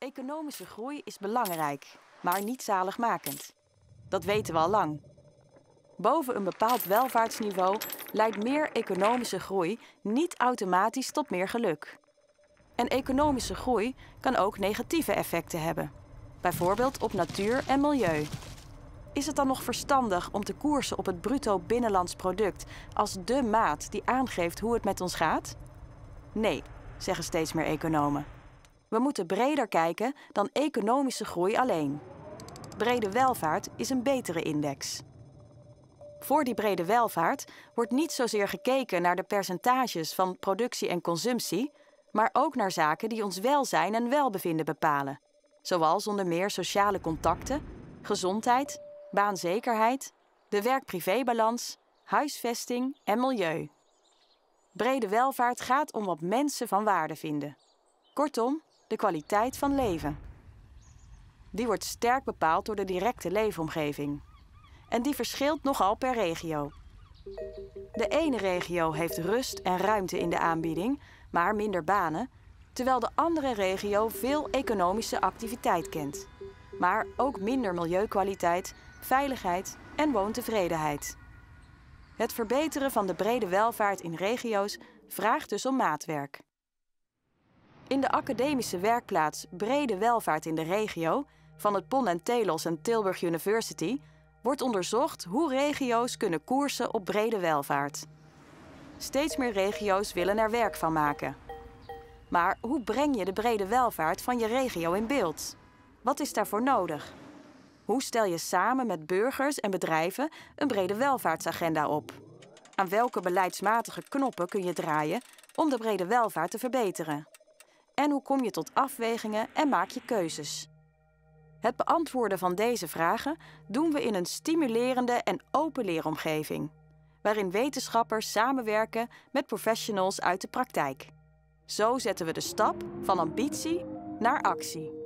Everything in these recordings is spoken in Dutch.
Economische groei is belangrijk, maar niet zaligmakend. Dat weten we al lang. Boven een bepaald welvaartsniveau leidt meer economische groei niet automatisch tot meer geluk. En economische groei kan ook negatieve effecten hebben, bijvoorbeeld op natuur en milieu. Is het dan nog verstandig om te koersen op het bruto binnenlands product als dé maat die aangeeft hoe het met ons gaat? Nee, zeggen steeds meer economen. We moeten breder kijken dan economische groei alleen. Brede welvaart is een betere index. Voor die brede welvaart wordt niet zozeer gekeken naar de percentages van productie en consumptie, maar ook naar zaken die ons welzijn en welbevinden bepalen, zoals onder meer sociale contacten, gezondheid, baanzekerheid, de werk-privébalans, huisvesting en milieu. Brede welvaart gaat om wat mensen van waarde vinden. Kortom, de kwaliteit van leven. Die wordt sterk bepaald door de directe leefomgeving. En die verschilt nogal per regio. De ene regio heeft rust en ruimte in de aanbieding, maar minder banen, terwijl de andere regio veel economische activiteit kent, maar ook minder milieukwaliteit, veiligheid en woontevredenheid. Het verbeteren van de brede welvaart in regio's vraagt dus om maatwerk. In de academische werkplaats Brede Welvaart in de Regio van het Pon en Telos en Tilburg University wordt onderzocht hoe regio's kunnen koersen op brede welvaart. Steeds meer regio's willen er werk van maken. Maar hoe breng je de brede welvaart van je regio in beeld? Wat is daarvoor nodig? Hoe stel je samen met burgers en bedrijven een brede welvaartsagenda op? Aan welke beleidsmatige knoppen kun je draaien om de brede welvaart te verbeteren? En hoe kom je tot afwegingen en maak je keuzes? Het beantwoorden van deze vragen doen we in een stimulerende en open leeromgeving, waarin wetenschappers samenwerken met professionals uit de praktijk. Zo zetten we de stap van ambitie naar actie.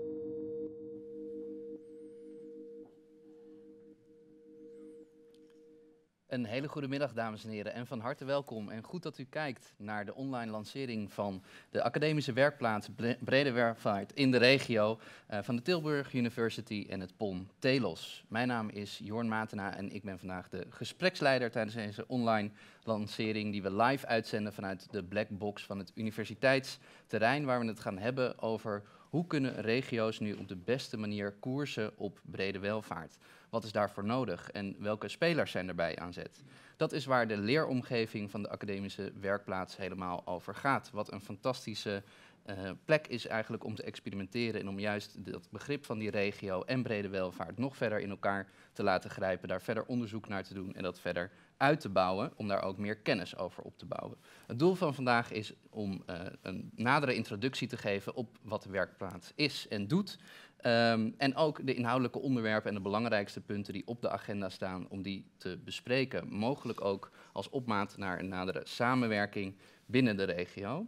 Een hele goede middag, dames en heren, en van harte welkom. En goed dat u kijkt naar de online lancering van de academische werkplaats Brede Welvaart in de regio uh, van de Tilburg University en het PON Telos. Mijn naam is Jorn Matena en ik ben vandaag de gespreksleider tijdens deze online lancering die we live uitzenden vanuit de Black Box van het universiteitsterrein, waar we het gaan hebben over hoe kunnen regio's nu op de beste manier koersen op brede welvaart. Wat is daarvoor nodig en welke spelers zijn erbij aan zet? Dat is waar de leeromgeving van de academische werkplaats helemaal over gaat. Wat een fantastische uh, plek is eigenlijk om te experimenteren en om juist dat begrip van die regio en brede welvaart nog verder in elkaar te laten grijpen, daar verder onderzoek naar te doen en dat verder uit te bouwen, om daar ook meer kennis over op te bouwen. Het doel van vandaag is om uh, een nadere introductie te geven op wat de werkplaats is en doet. Um, en ook de inhoudelijke onderwerpen en de belangrijkste punten die op de agenda staan, om die te bespreken. Mogelijk ook als opmaat naar een nadere samenwerking binnen de regio.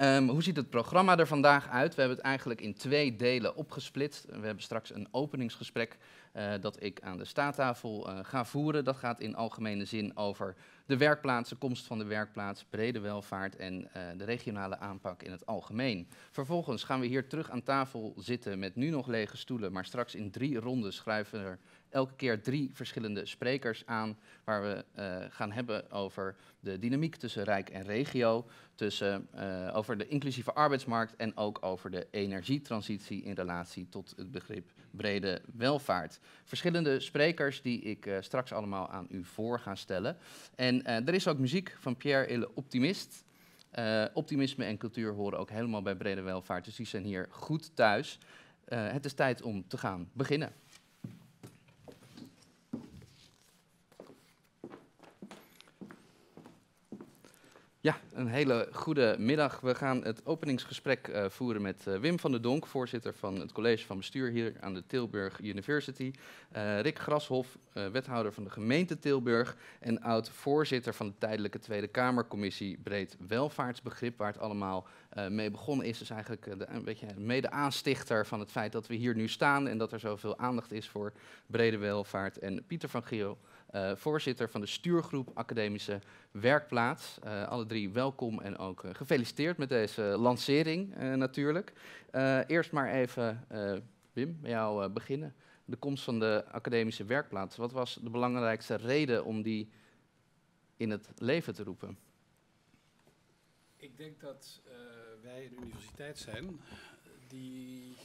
Um, hoe ziet het programma er vandaag uit? We hebben het eigenlijk in twee delen opgesplitst. We hebben straks een openingsgesprek uh, dat ik aan de staattafel uh, ga voeren. Dat gaat in algemene zin over de werkplaats, de komst van de werkplaats, brede welvaart en uh, de regionale aanpak in het algemeen. Vervolgens gaan we hier terug aan tafel zitten met nu nog lege stoelen, maar straks in drie rondes schrijven er elke keer drie verschillende sprekers aan, waar we gaan hebben over de dynamiek tussen Rijk en regio, tussen, over de inclusieve arbeidsmarkt en ook over de energietransitie in relatie tot het begrip brede welvaart. Verschillende sprekers die ik uh, straks allemaal aan u voor ga stellen. En er is ook muziek van Pierre Ille Optimist. optimisme en cultuur horen ook helemaal bij brede welvaart, dus die zijn hier goed thuis. het is tijd om te gaan beginnen. Ja, een hele goede middag. We gaan het openingsgesprek uh, voeren met uh, Wim van der Donk, voorzitter van het college van bestuur hier aan de Tilburg University. Uh, Rick Grashoff, wethouder van de gemeente Tilburg en oud-voorzitter van de tijdelijke Tweede Kamercommissie Breed Welvaartsbegrip, waar het allemaal mee begonnen is. Dus eigenlijk de, een beetje mede-aanstichter van het feit dat we hier nu staan en dat er zoveel aandacht is voor brede welvaart. En Pieter van Giel, uh, voorzitter van de stuurgroep Academische Werkplaats. Uh, alle drie welkom en ook uh, gefeliciteerd met deze lancering natuurlijk. eerst maar even, Wim, met jou beginnen. De komst van de Academische Werkplaats. Wat was de belangrijkste reden om die in het leven te roepen? Ik denk dat wij een universiteit zijn die,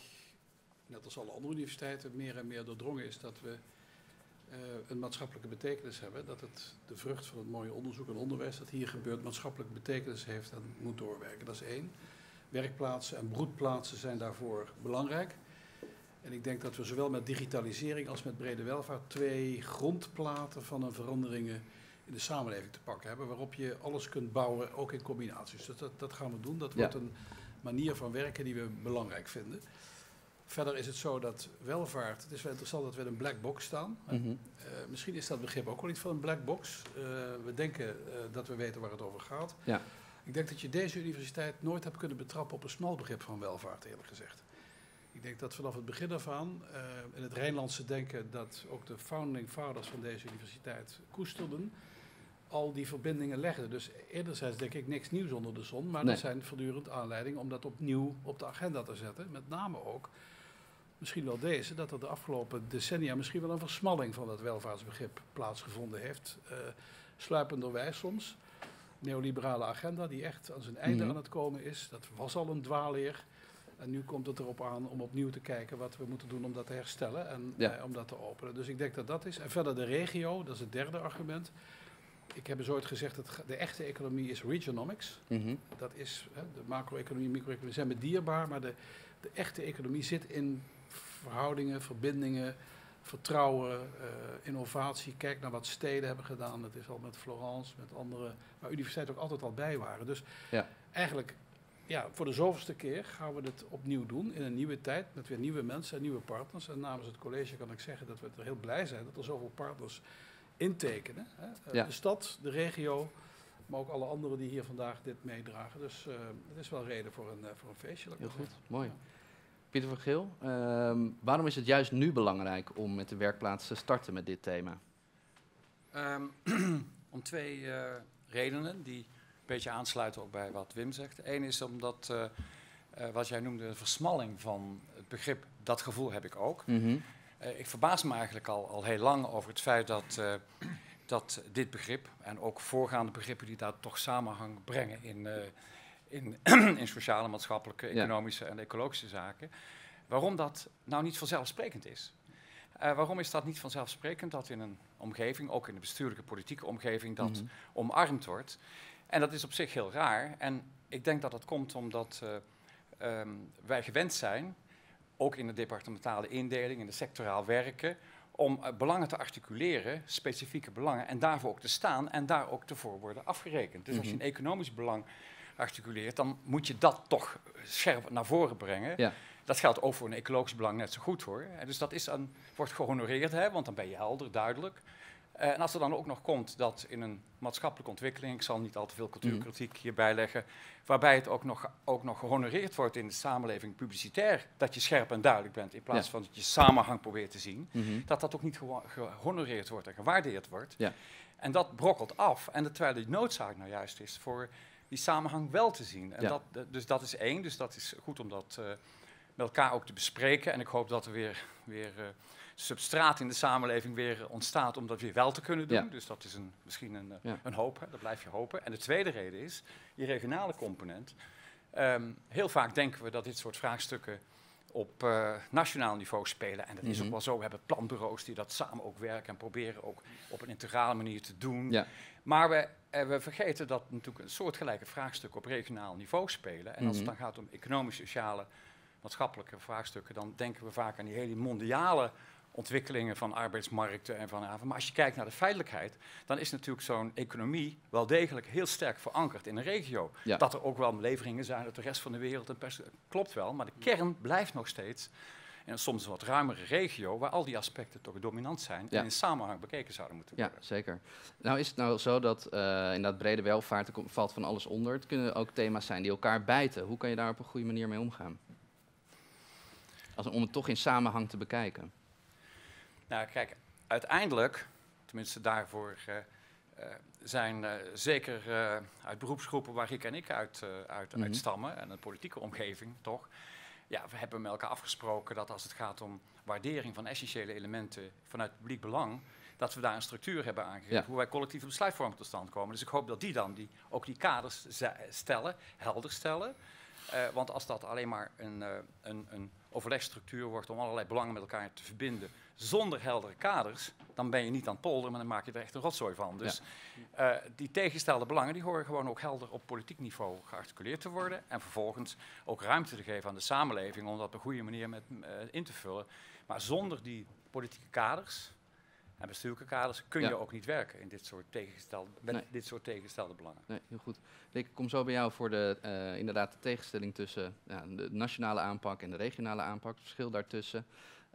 net als alle andere universiteiten, meer en meer doordrongen is dat we een maatschappelijke betekenis hebben. Dat het de vrucht van het mooie onderzoek en onderwijs dat hier gebeurt maatschappelijke betekenis heeft en moet doorwerken. Dat is één. Werkplaatsen en broedplaatsen zijn daarvoor belangrijk. En ik denk dat we zowel met digitalisering als met brede welvaart twee grondplaten van een veranderingen in de samenleving te pakken hebben, waarop je alles kunt bouwen, ook in combinaties. Dus dat, dat gaan we doen. Dat wordt een manier van werken die we belangrijk vinden. Verder is het zo dat welvaart, het is wel interessant dat we in een black box staan. Mhm. Eh, misschien is dat begrip ook wel iets van een black box. Uh, we denken uh, dat we weten waar het over gaat. Ja. Ik denk dat je deze universiteit nooit hebt kunnen betrappen op een smal begrip van welvaart, eerlijk gezegd. Ik denk dat vanaf het begin af aan, in het Rijnlandse denken, dat ook de founding fathers van deze universiteit koesterden, al die verbindingen legden. Dus enerzijds denk ik niks nieuws onder de zon, maar er zijn voortdurend aanleidingen om dat opnieuw op de agenda te zetten. Met name ook misschien wel deze, dat er de afgelopen decennia misschien wel een versmalling van dat welvaartsbegrip plaatsgevonden heeft. Uh, sluipenderwijs soms. Neoliberale agenda die echt aan zijn einde mhm. aan het komen is. Dat was al een dwaalleer. En nu komt het erop aan om opnieuw te kijken wat we moeten doen om dat te herstellen en eh, om dat te openen. Dus ik denk dat dat is. En verder de regio, dat is het derde argument. Ik heb eens ooit gezegd dat de echte economie is regionomics. Mm Dat is, hè, de macro-economie, micro-economie zijn me dierbaar, maar de, de echte economie zit in verhoudingen, verbindingen, vertrouwen, uh, innovatie. Kijk naar wat steden hebben gedaan. Dat is al met Florence, met andere, waar universiteiten ook altijd al bij waren. Dus ja. eigenlijk, ja, voor de zoveelste keer gaan we dit opnieuw doen in een nieuwe tijd met weer nieuwe mensen en nieuwe partners. En namens het college kan ik zeggen dat we er heel blij zijn dat er zoveel partners intekenen. Hè. Eh, ja. De stad, de regio, maar ook alle anderen die hier vandaag dit meedragen. Dus uh, het is wel reden voor een, voor een feestje. Heel goed, mooi. Pieter van Geel, ehm, waarom is het juist nu belangrijk om met de werkplaats te starten met dit thema? Um, om twee uh, redenen die een beetje aansluiten ook bij wat Wim zegt. Eén is omdat, uh, uh, wat jij noemde, de versmalling van het begrip, dat gevoel heb ik ook. Mm -hmm. ik verbaas me eigenlijk al, al heel lang over het feit dat, dat dit begrip en ook voorgaande begrippen die daar toch samenhang brengen in in, in sociale, maatschappelijke, economische en ecologische zaken. Waarom dat nou niet vanzelfsprekend is. Uh, waarom is dat niet vanzelfsprekend dat in een omgeving, ook in de bestuurlijke politieke omgeving, dat mm omarmd wordt? En dat is op zich heel raar. En ik denk dat dat komt omdat uh, um, wij gewend zijn, ook in de departementale indeling, in de sectoraal werken, om uh, belangen te articuleren, specifieke belangen, en daarvoor ook te staan en daar ook te voor worden afgerekend. Dus als je mhm. een economisch belang articuleert, dan moet je dat toch scherp naar voren brengen. Ja. Dat geldt ook voor een ecologisch belang net zo goed hoor. Dus dat is wordt gehonoreerd, hè, want dan ben je helder, duidelijk. Uh, en als er dan ook nog komt dat in een maatschappelijke ontwikkeling, ik zal niet al te veel cultuurkritiek mhm. hierbij leggen, waarbij het ook nog, ook nog gehonoreerd wordt in de samenleving publicitair, dat je scherp en duidelijk bent, in plaats van dat je samenhang probeert te zien, mhm. dat dat ook niet gehonoreerd wordt en gewaardeerd wordt. Ja. En dat brokkelt af. En terwijl de noodzaak nou juist is voor die samenhang wel te zien. En dat, dus dat is één, dus dat is goed om dat uh, met elkaar ook te bespreken. En ik hoop dat er weer, weer uh, substraat in de samenleving weer ontstaat om dat weer wel te kunnen doen. Dus dat is een, misschien een, een hoop, hè, dat blijf je hopen. En de tweede reden is, die regionale component. Um, heel vaak denken we dat dit soort vraagstukken op uh, nationaal niveau spelen. En dat is ook mhm. wel zo. We hebben planbureaus die dat samen ook werken en proberen ook op een integrale manier te doen. Ja. Maar we, uh, we vergeten dat natuurlijk een soortgelijke vraagstukken op regionaal niveau spelen. En als het mhm. dan gaat om economische, sociale, maatschappelijke vraagstukken, dan denken we vaak aan die hele mondiale ontwikkelingen van arbeidsmarkten en van haven. Maar als je kijkt naar de feitelijkheid, dan is natuurlijk zo'n economie wel degelijk heel sterk verankerd in een regio. Dat er ook wel leveringen zijn uit de rest van de wereld, klopt wel, maar de kern blijft nog steeds in soms een wat ruimere regio, waar al die aspecten toch dominant zijn en in samenhang bekeken zouden moeten worden. Ja, zeker. Nou is het nou zo dat uh, in dat brede welvaart valt van alles onder. Het kunnen ook thema's zijn die elkaar bijten. Hoe kan je daar op een goede manier mee omgaan? Als, om het toch in samenhang te bekijken. Nou, kijk, uiteindelijk tenminste daarvoor eh, eh, zijn zeker uit beroepsgroepen waar ik en ik uit, eh, uit, Mhm. uit stammen en een politieke omgeving toch. Ja, we hebben met elkaar afgesproken dat als het gaat om waardering van essentiële elementen vanuit publiek belang, dat we daar een structuur hebben aangegeven Ja. hoe wij collectieve besluitvorming tot stand komen. Dus ik hoop dat die dan die, ook die kaders stellen, helder stellen. Eh, want als dat alleen maar een, eh, een, een overlegstructuur wordt om allerlei belangen met elkaar te verbinden, zonder heldere kaders, dan ben je niet aan het polderen, maar dan maak je er echt een rotzooi van. Dus eh, die tegenstelde belangen die horen gewoon ook helder op politiek niveau gearticuleerd te worden. En vervolgens ook ruimte te geven aan de samenleving om dat op een goede manier met, in te vullen. Maar zonder die politieke kaders en bestuurlijke kaders kun je ook niet werken in dit soort tegengestelde, met Nee. dit soort tegengestelde belangen. Nee, heel goed. Ik kom zo bij jou voor de, eh, inderdaad de tegenstelling tussen ja, de nationale aanpak en de regionale aanpak. Het verschil daartussen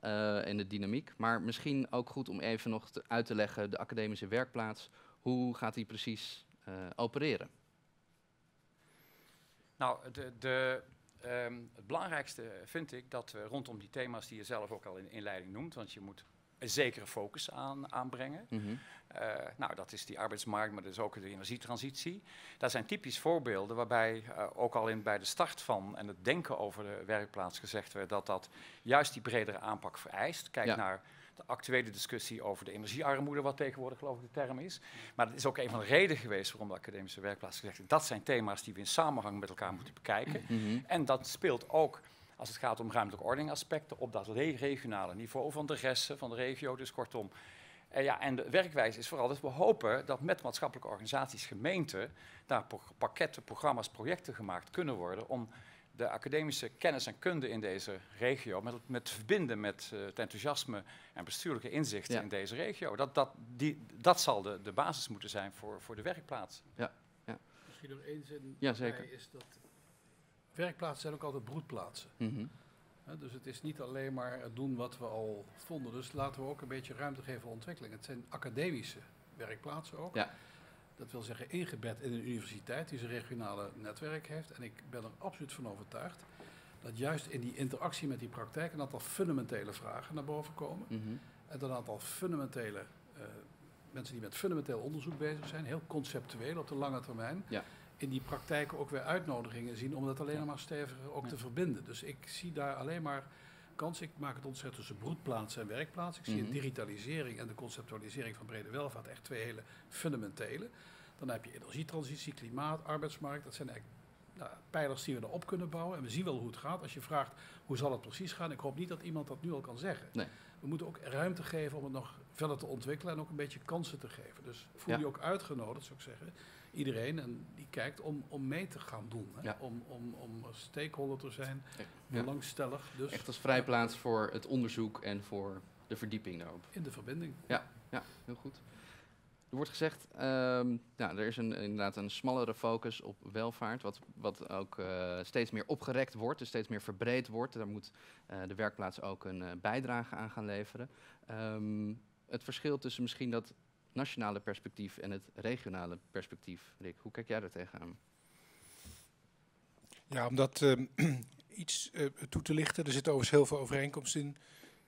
eh, en de dynamiek. Maar misschien ook goed om even nog te- uit te leggen, de academische werkplaats. Hoe gaat die precies eh, opereren? Nou, de, de, ehm, het belangrijkste vind ik dat we rondom die thema's die je zelf ook al in inleiding noemt, want je moet een zekere focus aan, aanbrengen. Mhm. Eh, nou, dat is die arbeidsmarkt, maar dat is ook de energietransitie. Dat zijn typisch voorbeelden waarbij eh, ook al in, bij de start van en het denken over de werkplaats gezegd werd dat dat juist die bredere aanpak vereist. Kijk Ja. naar de actuele discussie over de energiearmoede, wat tegenwoordig geloof ik de term is. Maar dat is ook een van de redenen geweest waarom de academische werkplaats gezegd heeft. Dat zijn thema's die we in samenhang met elkaar moeten bekijken. Mhm. En dat speelt ook als het gaat om ruimtelijke ordeningaspecten op dat re- regionale niveau van de resten van de regio. Dus kortom. Eh, ja, en de werkwijze is vooral dat we hopen dat met maatschappelijke organisaties, gemeenten, daar pakketten, programma's, projecten gemaakt kunnen worden om de academische kennis en kunde in deze regio met, met te verbinden met eh, het enthousiasme en bestuurlijke inzichten Ja. in deze regio. Dat, dat, die, dat zal de, de basis moeten zijn voor, voor de werkplaats. Misschien nog één zin Ja, zeker. is dat werkplaatsen zijn ook altijd broedplaatsen. Mhm. Dus het is niet alleen maar doen wat we al vonden. Dus laten we ook een beetje ruimte geven voor ontwikkeling. Het zijn academische werkplaatsen ook. Ja. Dat wil zeggen ingebed in een universiteit die zijn regionale netwerk heeft. En ik ben er absoluut van overtuigd dat juist in die interactie met die praktijk een aantal fundamentele vragen naar boven komen. Mhm. En dat een aantal fundamentele eh, mensen die met fundamenteel onderzoek bezig zijn, heel conceptueel op de lange termijn, Ja. In die praktijken ook weer uitnodigingen zien om dat alleen Ja. maar steviger ook Ja. te verbinden. Dus ik zie daar alleen maar kans. Ik maak het onderscheid tussen broedplaats en werkplaats. Ik zie Mhm. in digitalisering en de conceptualisering van brede welvaart echt twee hele fundamentele. Dan heb je energietransitie, klimaat, arbeidsmarkt. Dat zijn eigenlijk nou, pijlers die we erop kunnen bouwen. En we zien wel hoe het gaat. Als je vraagt hoe zal het precies gaan, ik hoop niet dat iemand dat nu al kan zeggen. Nee. We moeten ook ruimte geven om het nog verder te ontwikkelen en ook een beetje kansen te geven. Dus voel Ja. je ook uitgenodigd, zou ik zeggen. Iedereen en die kijkt om, om mee te gaan doen. Hè? Ja. Om, om, om stakeholder te zijn, Ja. belangstellig. Dus Echt als vrijplaats voor het onderzoek en voor de verdieping daarop. in de verbinding. Ja, heel goed. Er wordt gezegd, nou, er is een, inderdaad een smallere focus op welvaart, wat, wat ook eh, steeds meer opgerekt wordt, dus steeds meer verbreed wordt. Daar moet eh, de werkplaats ook een eh, bijdrage aan gaan leveren. Ehm, het verschil tussen misschien dat nationale perspectief en het regionale perspectief, Rick, hoe kijk jij daar tegenaan? Ja, om dat ehm, iets eh, toe te lichten, er zitten overigens heel veel overeenkomsten in,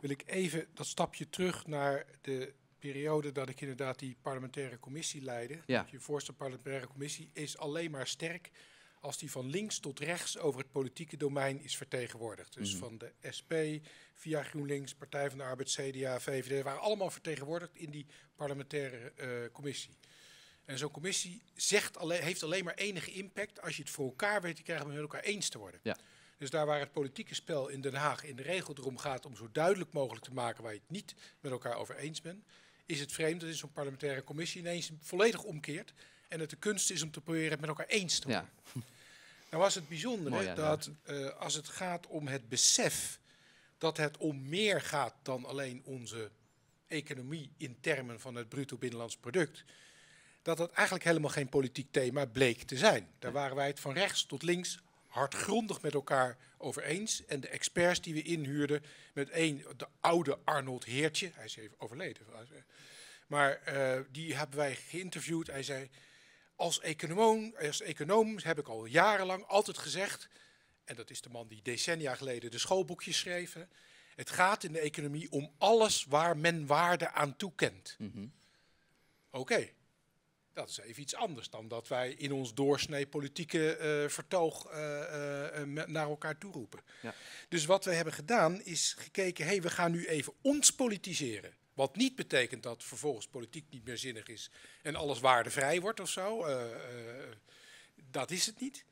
wil ik even dat stapje terug naar de periode dat ik inderdaad die parlementaire commissie leidde. Ja. Je voorste parlementaire commissie is alleen maar sterk als die van links tot rechts over het politieke domein is vertegenwoordigd. Dus Mhm. van de SP, via GroenLinks, Partij van de Arbeid, CDA, VVD, waren allemaal vertegenwoordigd in die parlementaire eh, commissie. En zo'n commissie zegt alleen, heeft alleen maar enige impact als je het voor elkaar weet te krijgen om met elkaar eens te worden. Ja. Dus daar waar het politieke spel in Den Haag in de regel erom gaat om zo duidelijk mogelijk te maken waar je het niet met elkaar over eens bent, is het vreemd dat in zo'n parlementaire commissie ineens volledig omkeert en het de kunst is om te proberen het met elkaar eens te worden. Ja, Nou was het bijzondere Mooi, ja, dat eh, als het gaat om het besef dat het om meer gaat dan alleen onze economie in termen van het bruto binnenlands product, dat dat eigenlijk helemaal geen politiek thema bleek te zijn. Daar waren wij het van rechts tot links hardgrondig met elkaar over eens. En de experts die we inhuurden, met één, de oude Arnold Heertje, hij is even overleden, maar eh, die hebben wij geïnterviewd. Hij zei, als econoom, als econoom heb ik al jarenlang altijd gezegd, en dat is de man die decennia geleden de schoolboekjes schreef, het gaat in de economie om alles waar men waarde aan toekent. mhm. Oké, dat is even iets anders dan dat wij in ons doorsnee politieke eh, vertoog eh, eh, naar elkaar toe roepen. Ja. Dus wat we hebben gedaan is gekeken, hey, we gaan nu even ons politiseren. Wat niet betekent dat vervolgens politiek niet meer zinnig is en alles waardevrij wordt of zo. Eh, eh, dat is het niet.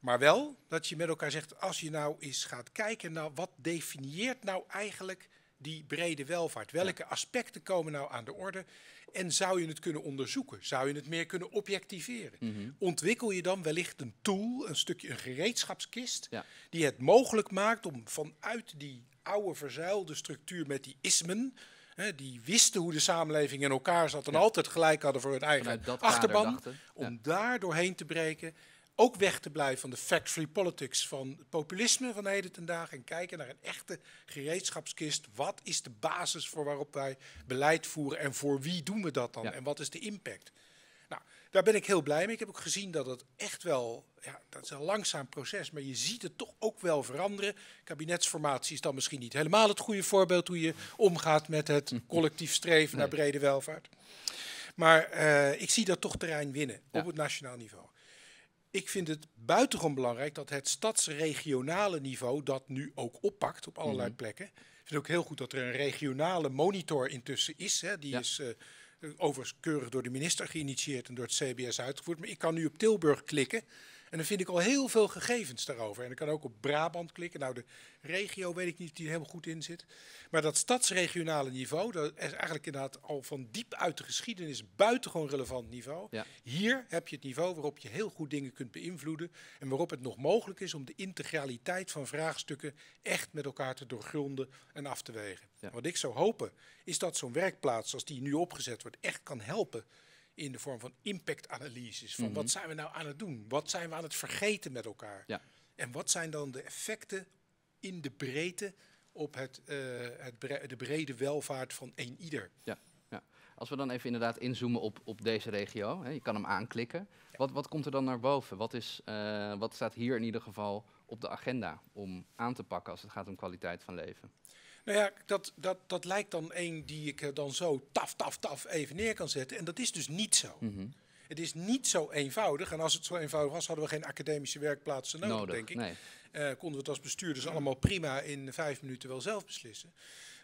Maar wel dat je met elkaar zegt, als je nou eens gaat kijken naar wat definieert nou eigenlijk die brede welvaart? Welke aspecten komen nou aan de orde? En zou je het kunnen onderzoeken? Zou je het meer kunnen objectiveren? Mhm. Ontwikkel je dan wellicht een tool, een stukje een gereedschapskist, Ja. die het mogelijk maakt om vanuit die oude verzuilde structuur met die ismen, hè, die wisten hoe de samenleving in elkaar zat en Ja. altijd gelijk hadden voor hun eigen achterban, om Ja. daar doorheen te breken. Ook weg te blijven van de fact-free politics van het populisme van heden ten dagen. En kijken naar een echte gereedschapskist. Wat is de basis voor waarop wij beleid voeren en voor wie doen we dat dan? Ja. En wat is de impact? Daar ben ik heel blij mee. Ik heb ook gezien dat het echt wel, ja, dat is een langzaam proces, maar je ziet het toch ook wel veranderen. Kabinetsformatie is dan misschien niet helemaal het goede voorbeeld hoe je omgaat met het collectief streven naar brede welvaart. Maar eh, ik zie dat toch terrein winnen Ja. op het nationaal niveau. Ik vind het buitengewoon belangrijk dat het stadsregionale niveau dat nu ook oppakt op allerlei Mhm. plekken. Ik vind ook heel goed dat er een regionale monitor intussen is. Hè. Die Ja. is eh, overigens keurig door de minister geïnitieerd en door het CBS uitgevoerd. Maar ik kan nu op Tilburg klikken en dan vind ik al heel veel gegevens daarover. En ik kan ook op Brabant klikken. Nou, de regio weet ik niet of die er helemaal goed in zit. Maar dat stadsregionale niveau, dat is eigenlijk inderdaad al van diep uit de geschiedenis buitengewoon relevant niveau. Ja. Hier heb je het niveau waarop je heel goed dingen kunt beïnvloeden en waarop het nog mogelijk is om de integraliteit van vraagstukken echt met elkaar te doorgronden en af te wegen. Ja. Wat ik zou hopen is dat zo'n werkplaats als die nu opgezet wordt echt kan helpen in de vorm van impactanalyses. Van Mhm. wat zijn we nou aan het doen? Wat zijn we aan het vergeten met elkaar? Ja. En wat zijn dan de effecten in de breedte op het, eh, het bre- de brede welvaart van een ieder? Als we dan even inderdaad inzoomen op, op deze regio, hè, je kan hem aanklikken. Wat, wat komt er dan naar boven? Wat, is, eh, wat staat hier in ieder geval op de agenda om aan te pakken als het gaat om kwaliteit van leven? Nou ja, dat, dat, dat lijkt dan één die ik eh, dan zo taf, taf, taf even neer kan zetten. En dat is dus niet zo. Mhm. Het is niet zo eenvoudig. En als het zo eenvoudig was, hadden we geen academische werkplaatsen nodig, denk ik. Nee. Eh, konden we het als bestuurders allemaal prima in vijf minuten wel zelf beslissen.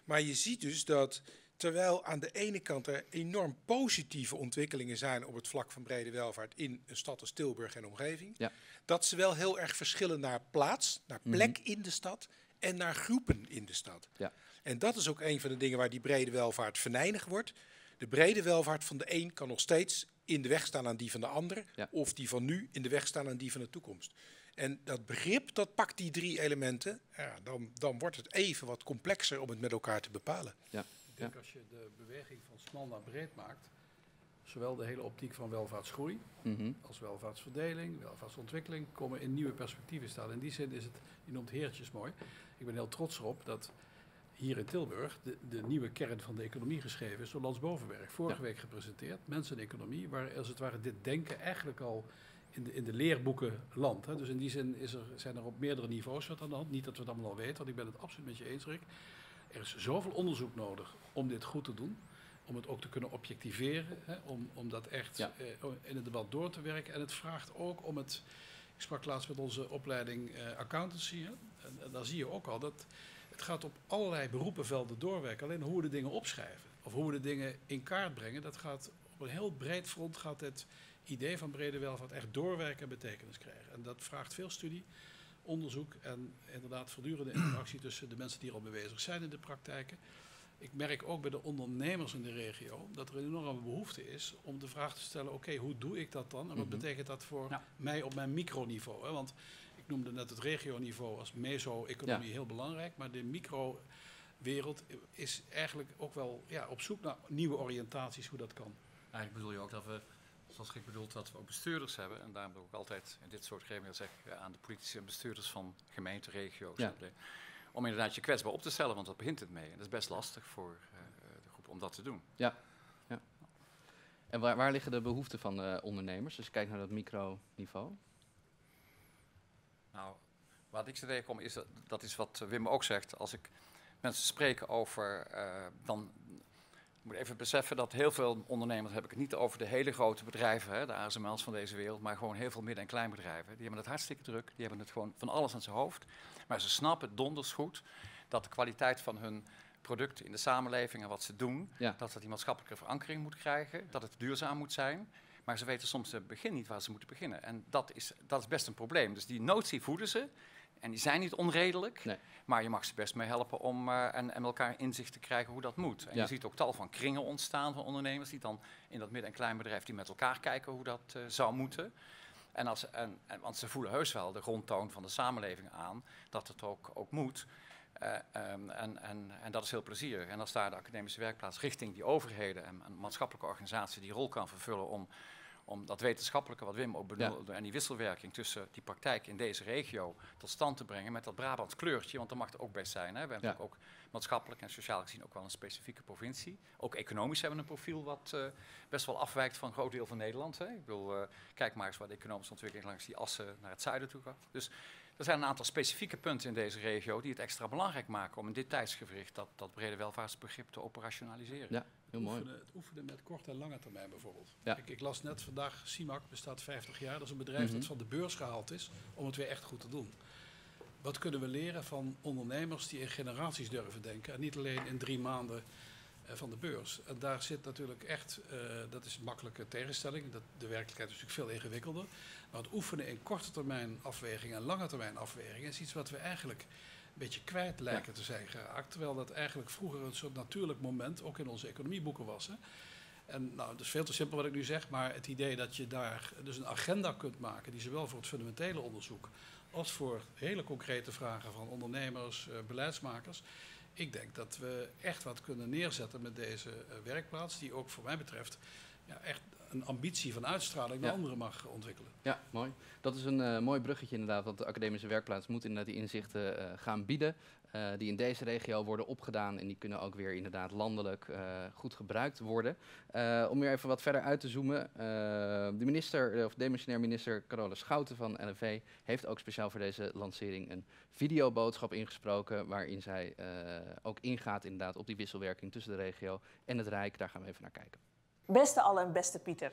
Maar je ziet dus dat terwijl aan de ene kant er enorm positieve ontwikkelingen zijn op het vlak van brede welvaart in een stad als Tilburg en omgeving, Ja. dat ze wel heel erg verschillen naar plaats, naar plek in de stad en naar groepen in de stad. Ja. En dat is ook een van de dingen waar die brede welvaart venijnig wordt. De brede welvaart van de een kan nog steeds in de weg staan aan die van de ander, Ja. of die van nu in de weg staan aan die van de toekomst. En dat begrip, dat pakt die drie elementen, ja, dan, dan wordt het even wat complexer om het met elkaar te bepalen. Ik denk als je de beweging van smal naar breed maakt, zowel de hele optiek van welvaartsgroei Mhm. als welvaartsverdeling, welvaartsontwikkeling, komen in nieuwe perspectieven staan. In die zin is het, je noemt heertjes mooi. Ik ben heel trots erop dat hier in Tilburg de, de nieuwe kern van de economie geschreven is door Lans Bovenberg. Vorige Ja. week gepresenteerd, Mensen en Economie, waar als het ware dit denken eigenlijk al in de, in de leerboeken landt. Dus in die zin is er, zijn er op meerdere niveaus wat aan de hand. Niet dat we het allemaal al weten, want ik ben het absoluut met je eens, Rick. Er is zoveel onderzoek nodig om dit goed te doen. Om het ook te kunnen objectiveren. Hè, om, om dat echt Ja. eh, in het debat door te werken. En het vraagt ook om het. Ik sprak laatst met onze opleiding eh, accountancy. Hè, en, en daar zie je ook al dat het gaat op allerlei beroepenvelden doorwerken. Alleen hoe we de dingen opschrijven. Of hoe we de dingen in kaart brengen. Dat gaat op een heel breed front gaat het idee van brede welvaart echt doorwerken en betekenis krijgen. En dat vraagt veel studie onderzoek en inderdaad voortdurende interactie tussen de mensen die er al mee bezig zijn in de praktijken. Ik merk ook bij de ondernemers in de regio dat er een enorme behoefte is om de vraag te stellen: oké, hoe doe ik dat dan? En wat Mhm. betekent dat voor Ja. mij op mijn microniveau? Hè? Want ik noemde net het regioniveau als meso-economie heel belangrijk, maar de microwereld is eigenlijk ook wel ja, op zoek naar nieuwe oriëntaties hoe dat kan. Eigenlijk bedoel je ook dat we, zoals ik bedoel, dat we ook bestuurders hebben. En daarom doe ik altijd in dit soort gremia zeg eh, aan de politici en bestuurders van gemeenten, regio's. Ja. Om inderdaad je kwetsbaar op te stellen, want dat begint het mee. En dat is best lastig voor eh, de groep om dat te doen. En waar, waar liggen de behoeften van de ondernemers? Dus kijk naar dat microniveau. Nou, wat ik zo tegenkom is, dat, dat is wat Wim ook zegt. Als ik mensen spreek over, eh, dan Je moet even beseffen dat heel veel ondernemers, heb ik het niet over de hele grote bedrijven, hè, de ASML's van deze wereld, maar gewoon heel veel midden- en kleinbedrijven. Die hebben het hartstikke druk, die hebben het gewoon van alles aan zijn hoofd. Maar ze snappen donders goed dat de kwaliteit van hun producten in de samenleving en wat ze doen, Ja. dat dat die maatschappelijke verankering moet krijgen, dat het duurzaam moet zijn. Maar ze weten soms het begin niet waar ze moeten beginnen. En dat is, dat is best een probleem. Dus die notie voeden ze. En die zijn niet onredelijk. Nee. Maar je mag ze best mee helpen om eh, en, en elkaar inzicht te krijgen hoe dat moet. En Ja. je ziet ook tal van kringen ontstaan van ondernemers die dan in dat midden- en kleinbedrijf die met elkaar kijken hoe dat eh, zou moeten. En als, en, en, want ze voelen heus wel de grondtoon van de samenleving aan dat het ook, ook moet. Eh, ehm, en, en, en dat is heel plezierig. En als daar de academische werkplaats richting die overheden en, en maatschappelijke organisatie die rol kan vervullen om, om dat wetenschappelijke, wat Wim ook bedoelde, en die wisselwerking tussen die praktijk in deze regio tot stand te brengen met dat Brabants kleurtje, want dat mag het ook best zijn. Hè. We hebben Ja. ook maatschappelijk en sociaal gezien ook wel een specifieke provincie. Ook economisch hebben we een profiel wat eh, best wel afwijkt van een groot deel van Nederland. Hè. Ik bedoel, eh, kijk maar eens waar de economische ontwikkeling langs die assen naar het zuiden toe gaat. Dus er zijn een aantal specifieke punten in deze regio die het extra belangrijk maken om in dit tijdsgevricht dat, dat brede welvaartsbegrip te operationaliseren. Ja, heel mooi. Oefenen, het oefenen met korte en lange termijn bijvoorbeeld. Ja. Ik, ik las net vandaag, CIMAC bestaat 50 jaar. Dat is een bedrijf Mhm. dat van de beurs gehaald is om het weer echt goed te doen. Wat kunnen we leren van ondernemers die in generaties durven denken en niet alleen in drie maanden van de beurs? En daar zit natuurlijk echt, eh, dat is een makkelijke tegenstelling, dat, de werkelijkheid is natuurlijk veel ingewikkelder. Maar het oefenen in korte termijn afweging en lange termijn afweging is iets wat we eigenlijk een beetje kwijt lijken te zijn geraakt. Terwijl dat eigenlijk vroeger een soort natuurlijk moment ook in onze economieboeken was. Hè? En nou, dat is veel te simpel wat ik nu zeg, maar het idee dat je daar dus een agenda kunt maken die zowel voor het fundamentele onderzoek als voor hele concrete vragen van ondernemers, eh, beleidsmakers. Ik denk dat we echt wat kunnen neerzetten met deze eh, werkplaats, die ook voor mij betreft ja, echt een ambitie van uitstraling naar Ja. anderen mag ontwikkelen. Ja, mooi. Dat is een eh, mooi bruggetje inderdaad, want de academische werkplaats moet inderdaad die inzichten eh, gaan bieden. eh, die in deze regio worden opgedaan en die kunnen ook weer inderdaad landelijk goed gebruikt worden. Om weer even wat verder uit te zoomen. de minister, of demissionair minister Carola Schouten van LNV heeft ook speciaal voor deze lancering een videoboodschap ingesproken. Waarin zij ook ingaat inderdaad op die wisselwerking tussen de regio en het Rijk. Daar gaan we even naar kijken. Beste Alle en beste Pieter.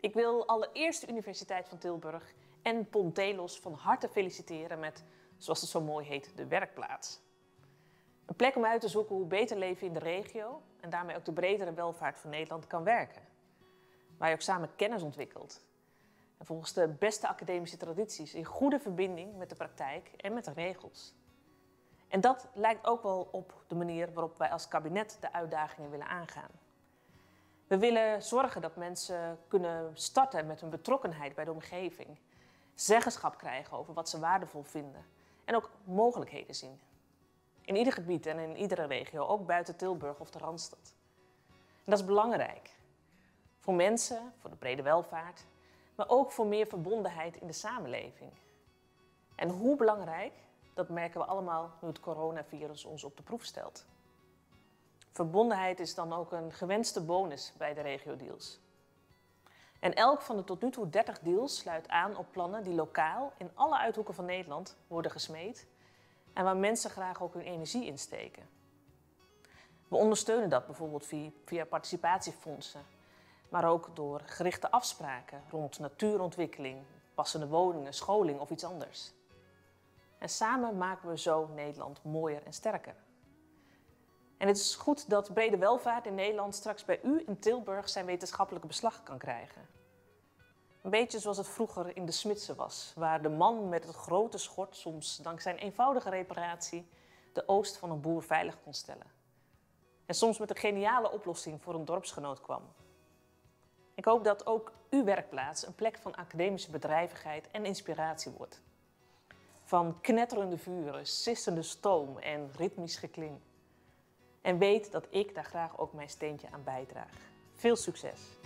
Ik wil allereerst de Universiteit van Tilburg en Pontelos van harte feliciteren met, zoals het zo mooi heet, de werkplaats. Een plek om uit te zoeken hoe beter leven in de regio en daarmee ook de bredere welvaart van Nederland kan werken. Waar je ook samen kennis ontwikkelt. En volgens de beste academische tradities in goede verbinding met de praktijk en met de regels. En dat lijkt ook wel op de manier waarop wij als kabinet de uitdagingen willen aangaan. We willen zorgen dat mensen kunnen starten met hun betrokkenheid bij de omgeving. Zeggenschap krijgen over wat ze waardevol vinden. En ook mogelijkheden zien. In ieder gebied en in iedere regio, ook buiten Tilburg of de Randstad. En dat is belangrijk. Voor mensen, voor de brede welvaart, maar ook voor meer verbondenheid in de samenleving. En hoe belangrijk, dat merken we allemaal nu het coronavirus ons op de proef stelt. Verbondenheid is dan ook een gewenste bonus bij de regio-deals. En elk van de tot nu toe 30 deals sluit aan op plannen die lokaal in alle uithoeken van Nederland worden gesmeed en waar mensen graag ook hun energie in steken. We ondersteunen dat bijvoorbeeld via, via participatiefondsen, maar ook door gerichte afspraken rond natuurontwikkeling, passende woningen, scholing of iets anders. En samen maken we zo Nederland mooier en sterker. En het is goed dat brede welvaart in Nederland straks bij u in Tilburg zijn wetenschappelijke beslag kan krijgen. Een beetje zoals het vroeger in de Smitsen was, waar de man met het grote schort soms dankzij een eenvoudige reparatie de oost van een boer veilig kon stellen. En soms met een geniale oplossing voor een dorpsgenoot kwam. Ik hoop dat ook uw werkplaats een plek van academische bedrijvigheid en inspiratie wordt. Van knetterende vuren, sissende stoom en ritmisch gekling. En weet dat ik daar graag ook mijn steentje aan bijdraag. Veel succes!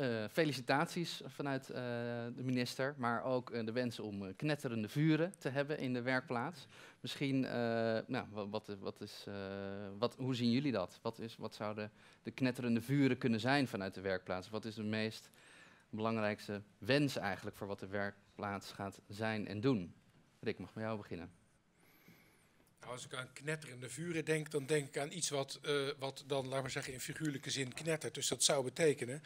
Eh, felicitaties vanuit eh, de minister, maar ook eh, de wens om knetterende vuren te hebben in de werkplaats. Misschien, nou, wat, wat, is, wat, hoe zien jullie dat? Wat, is, wat zouden de knetterende vuren kunnen zijn vanuit de werkplaats? Wat is de meest belangrijkste wens eigenlijk voor wat de werkplaats gaat zijn en doen? Rick, mag met jou beginnen. Nou, als ik aan knetterende vuren denk, dan denk ik aan iets wat, eh, wat dan, laten we zeggen, in figuurlijke zin knettert. Dus dat zou betekenen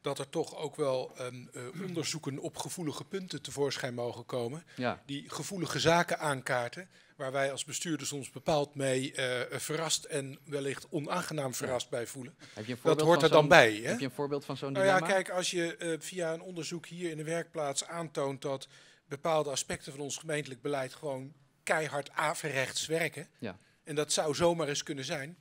dat er toch ook wel um, uh, onderzoeken op gevoelige punten tevoorschijn mogen komen. Ja. Die gevoelige zaken aankaarten, waar wij als bestuurder soms bepaald mee uh, verrast en wellicht onaangenaam verrast ja. bij voelen. Heb je een dat hoort er dan bij. Hè? Heb je een voorbeeld van zo'n nou dilemma? ja, kijk, als je uh, via een onderzoek hier in de werkplaats aantoont dat bepaalde aspecten van ons gemeentelijk beleid gewoon keihard averechts werken, ja. en dat zou zomaar eens kunnen zijn,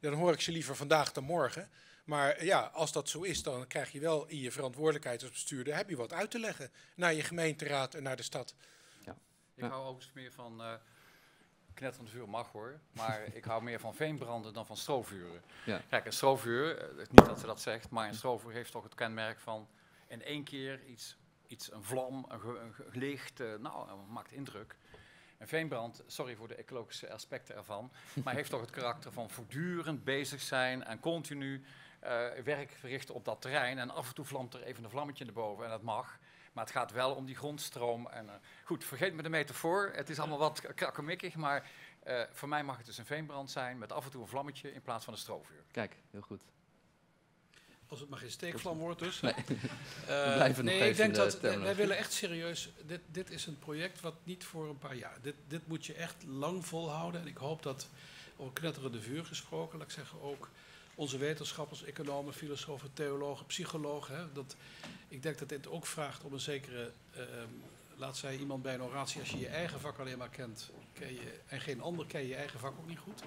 dan hoor ik ze liever vandaag dan morgen. Maar ja, als dat zo is, dan krijg je wel in je verantwoordelijkheid als bestuurder, heb je wat uit te leggen naar je gemeenteraad en naar de stad. Ja. Ik hou overigens meer van uh, knetterend vuur mag hoor, maar ik hou meer van veenbranden dan van strovuren. Ja. Kijk, een strovuur, uh, niet dat ze dat zegt, maar een strovuur heeft toch het kenmerk van in één keer iets, iets een vlam, een, ge, een licht, uh, nou, maakt indruk. Een veenbrand, sorry voor de ecologische aspecten ervan, maar heeft toch het karakter van voortdurend bezig zijn en continu uh, werk verrichten op dat terrein. En af en toe vlamt er even een vlammetje erboven en dat mag. Maar het gaat wel om die grondstroom. En, uh, goed, vergeet me de metafoor. Het is allemaal wat krakkemikkig, maar uh, voor mij mag het dus een veenbrand zijn met af en toe een vlammetje in plaats van een strovuur. Kijk, heel goed. Als het maar geen steekvlam wordt dus. Nee, uh, we blijven nee nog ik denk even dat wij, wij willen echt serieus. Dit, dit is een project wat niet voor een paar jaar. Dit, dit moet je echt lang volhouden. En ik hoop dat, over knetterende vuur gesproken, laat ik zeggen ook onze wetenschappers, economen, filosofen, theologen, psychologen. Hè, dat, ik denk dat dit ook vraagt om een zekere, uh, laat zij iemand bij een oratie, als je je eigen vak alleen maar kent, ken je, en geen ander ken je je eigen vak ook niet goed.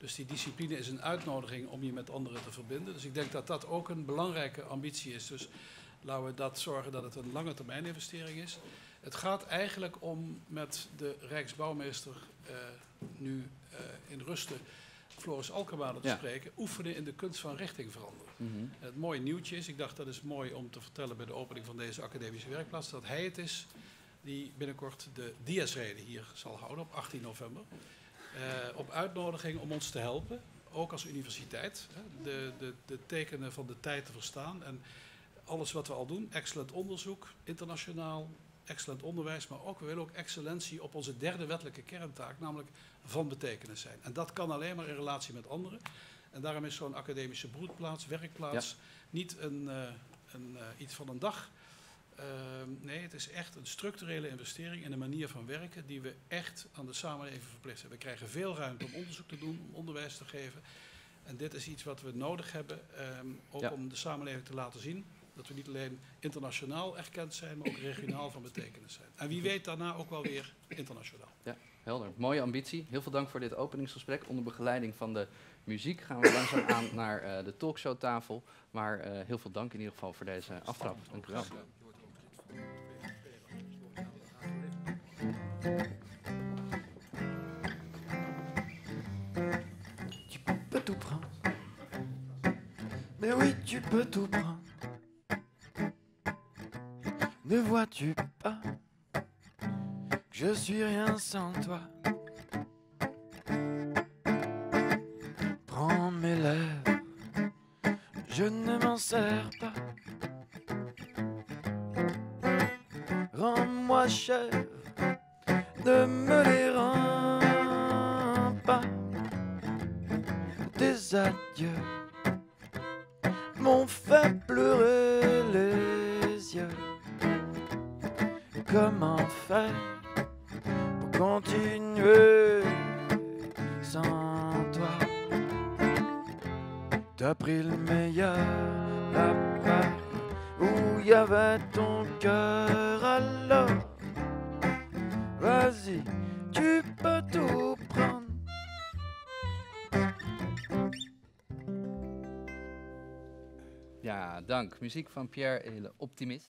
Dus die discipline is een uitnodiging om je met anderen te verbinden. Dus ik denk dat dat ook een belangrijke ambitie is. Dus laten we dat zorgen dat het een lange termijn investering is. Het gaat eigenlijk om met de Rijksbouwmeester uh, nu uh, in rusten Floris Alkemade te Ja. spreken, oefenen in de kunst van richting veranderen. Mhm. Het mooie nieuwtje is, ik dacht dat is mooi om te vertellen bij de opening van deze academische werkplaats, dat hij het is die binnenkort de Diasrede hier zal houden op 18 november. Eh, op uitnodiging om ons te helpen, ook als universiteit, hè, de, de, de tekenen van de tijd te verstaan. En alles wat we al doen, excellent onderzoek, internationaal, excellent onderwijs, maar ook, we willen ook excellentie op onze derde wettelijke kerntaak, namelijk van betekenis zijn. En dat kan alleen maar in relatie met anderen. En daarom is zo'n academische broedplaats, werkplaats, niet een, uh, een, uh, iets van een dag. Uh, nee, het is echt een structurele investering in een manier van werken die we echt aan de samenleving verplicht zijn. We krijgen veel ruimte om onderzoek te doen, om onderwijs te geven. En dit is iets wat we nodig hebben, um, ook Ja. om de samenleving te laten zien dat we niet alleen internationaal erkend zijn, maar ook regionaal van betekenis zijn. En wie weet daarna ook wel weer internationaal. Helder, mooie ambitie. Heel veel dank voor dit openingsgesprek. Onder begeleiding van de muziek gaan we langzaam aan naar uh, de talkshowtafel. Maar uh, heel veel dank in ieder geval voor deze aftrap. Dank u wel. Tu peux tout prendre. Mais oui, tu peux tout prendre. Ne vois-tu pas que je suis rien sans toi? Prends mes lèvres, je ne m'en sers pas. Rends-moi cher, ne me les rends pas. Tes adieux m'ont fait pleurer les yeux. Comment faire pour continuer sans toi T'as pris le meilleur, la part où y avait ton cœur dank. Muziek van Pierre Hele Optimist.